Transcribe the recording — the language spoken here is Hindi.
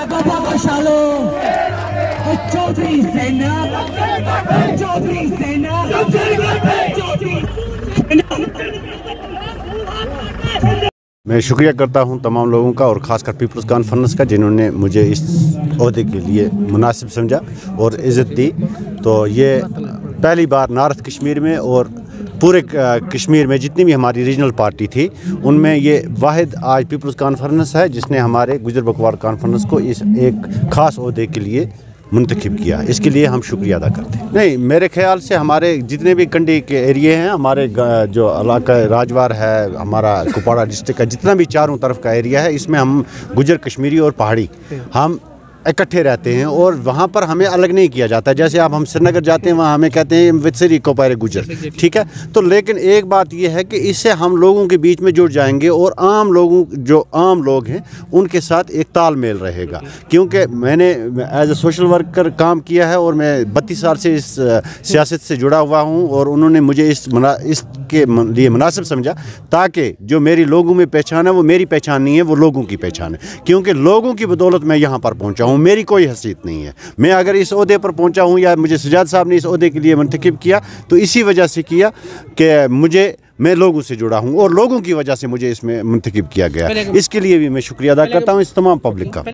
भागो भागो शालो चौधरी सेना चौधरी सेना। मैं शुक्रिया करता हूँ तमाम लोगों का और ख़ासकर पीपल्स कॉन्फ्रेंस का, जिन्होंने मुझे इस अहदे के लिए मुनासिब समझा और इज़्ज़त दी। तो ये पहली बार नॉर्थ कश्मीर में और पूरे कश्मीर में जितनी भी हमारी रीजनल पार्टी थी, उनमें ये वाहिद आज पीपल्स कॉन्फ्रेंस है, जिसने हमारे गुजर बकवार कॉन्फ्रेंस को इस एक ख़ास अहदे के लिए मुंतखब किया इसके लिए हम शुक्रिया अदा करते हैं। नहीं, मेरे ख्याल से हमारे जितने भी कंडी के एरिए हैं, हमारे जो इलाका राजवार है, हमारा कुपवाड़ा डिस्ट्रिक्ट का जितना भी चारों तरफ़ का एरिया है, इसमें हम गुजर कश्मीरी और पहाड़ी, हम इकट्ठे रहते हैं और वहाँ पर हमें अलग नहीं किया जाता। जैसे आप हम श्रीनगर जाते हैं वहाँ हमें कहते हैं वित्सरी कोपारे गुजर। ठीक है? तो लेकिन एक बात यह है कि इससे हम लोगों के बीच में जुड़ जाएँगे और आम लोगों जो आम लोग हैं उनके साथ एक तालमेल रहेगा। क्योंकि मैंने एज ए सोशल वर्कर काम किया है और मैं बत्तीस साल से इस सियासत से जुड़ा हुआ हूँ और उन्होंने मुझे इस मना, इसके लिए मुनासिब समझा ताकि जो मेरी लोगों में पहचान है वो मेरी पहचान नहीं है वो लोगों की पहचान है। क्योंकि लोगों की बदौलत मैं यहाँ पर पहुँचा हूँ मेरी कोई हैसियत नहीं है। मैं अगर इस अहदे पर पहुँचा हूँ या मुझे सजाद साहब ने इस अहदे के लिए मंतखब किया तो इसी वजह से किया कि मुझे मैं लोगों से जुड़ा हूँ और लोगों की वजह से मुझे इसमें मंतखब किया गया। इसके लिए भी मैं शुक्रिया अदा करता हूँ इस तमाम पब्लिक का।